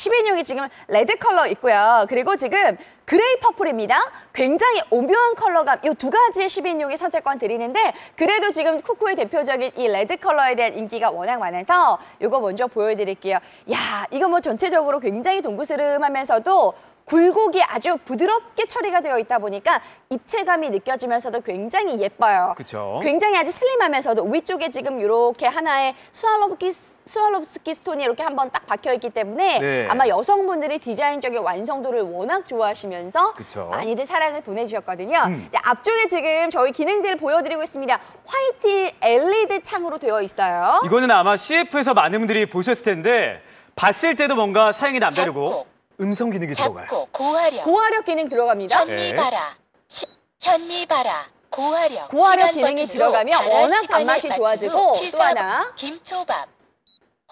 10인용이 지금 red 컬러 있고요. 그리고 지금 gray purple입니다. 굉장히 오묘한 컬러감. 이 두 가지의 10인용의 선택권 드리는데 그래도 지금 쿠쿠의 대표적인 이 red 컬러에 대한 인기가 워낙 많아서 이거 먼저 보여드릴게요. 야, 이거 뭐 전체적으로 굉장히 동그스름하면서도 굴곡이 아주 부드럽게 처리가 되어 있다 보니까 입체감이 느껴지면서도 굉장히 예뻐요. 그쵸. 굉장히 아주 슬림하면서도 위쪽에 지금 이렇게 하나의 스와로브스키 스왈로브스키 스톤이 이렇게 한번 딱 박혀 있기 때문에 네. 아마 여성분들이 디자인적인 완성도를 워낙 좋아하시면 서 그쵸. 많이들 사랑을 보내주셨거든요. 음. 네, 앞쪽에 지금 저희 기능들을 보여드리고 있습니다. 화이트 LED 창으로 되어 있어요. 이거는 아마 CF에서 많은 분들이 보셨을 텐데 봤을 때도 뭔가 사양이 남다르고 음성 기능이 들어가요. 고화력 고화력 기능 들어갑니다. 네. 현미바라 시- 현미바라 고화력 고화력 시간 기능이 들어가면 워낙 밥맛이 좋아지고 또 하나 김초밥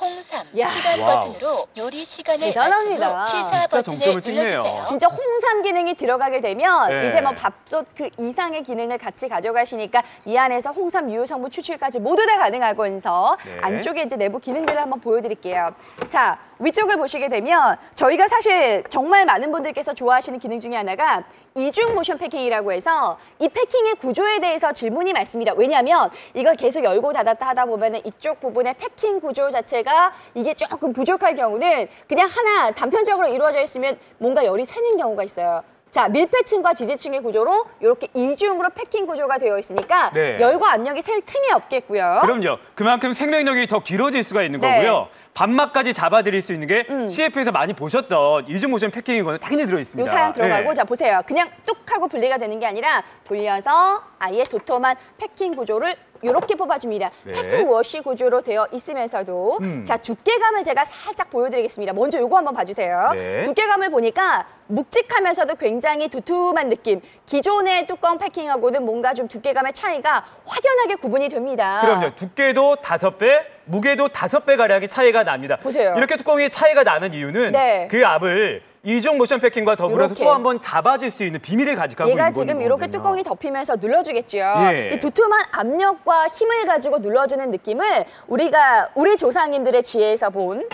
홍삼 야. 시간 와우. 버튼으로 요리 시간을 대단합니다. 진짜 정점을 찍네요. 눌러주세요. 진짜 홍삼 기능이 들어가게 되면 네. 이제 뭐 밥솥 그 이상의 기능을 같이 가져가시니까 이 안에서 홍삼 유효 성분 추출까지 모두 다 가능하면서 네. 안쪽에 이제 내부 기능들을 한번 보여드릴게요. 자 위쪽을 보시게 되면 저희가 사실 정말 많은 분들께서 좋아하시는 기능 중에 하나가 이중 모션 패킹이라고 해서 이 패킹의 구조에 대해서 질문이 많습니다. 왜냐하면 이걸 계속 열고 닫았다 하다 보면은 이쪽 부분의 패킹 구조 자체가 이게 조금 부족할 경우는 그냥 하나 단편적으로 이루어져 있으면 뭔가 열이 새는 경우가 있어요. 자, 밀폐층과 지지층의 구조로 이렇게 이중으로 패킹 구조가 되어 있으니까 네. 열과 압력이 셀 틈이 없겠고요. 그럼요. 그만큼 생명력이 더 길어질 수가 있는 네. 음. 거고요. 밥맛까지 잡아드릴 수 있는 게 CF에서 많이 보셨던 이중 모션 패킹인 거는 당연히 들어 있습니다. 요 사양 들어가고 네. 자 보세요. 그냥 뚝 하고 분리가 되는 게 아니라 돌려서 아예 도톰한 패킹 구조를 이렇게 뽑아줍니다. 네. 패킹 워시 구조로 되어 있으면서도 음. 자 두께감을 제가 살짝 보여드리겠습니다. 먼저 요거 한번 봐주세요. 네. 두께감을 보니까 묵직하면서도 굉장히 두툼한 느낌. 기존의 뚜껑 패킹하고는 뭔가 좀 두께감의 차이가 확연하게 구분이 됩니다. 그럼요. 두께도 다섯 배, 무게도 다섯 배 가량의 차이가 납니다. 보세요. 이렇게 뚜껑이 차이가 나는 이유는 네. 그 압을 이중 모션 패킹과 더불어서. 또 한 번 잡아줄 수 있는 비밀을 가지고 얘가 지금 이렇게 거거든요. 뚜껑이 덮이면서 눌러주겠죠. 예. 이 두툼한 압력과 힘을 가지고 눌러주는 느낌을 우리가 우리 조상님들의 지혜에서 본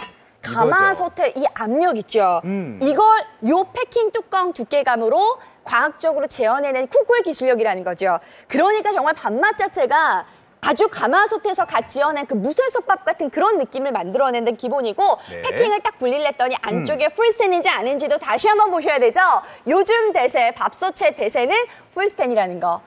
가마솥의 이 압력 있죠. 음. 이걸 요 패킹 뚜껑 두께감으로 과학적으로 재현해낸 쿠쿠의 기술력이라는 거죠. 그러니까 정말 밥맛 자체가 아주 가마솥에서 갓 지어낸 그 무쇠솥밥 같은 그런 느낌을 만들어내는 기본이고 네. 패킹을 딱 분리를 했더니 안쪽에 풀스텐인지 아닌지도 다시 한번 보셔야 되죠. 요즘 대세 밥솥의 대세는 풀스텐이라는 거.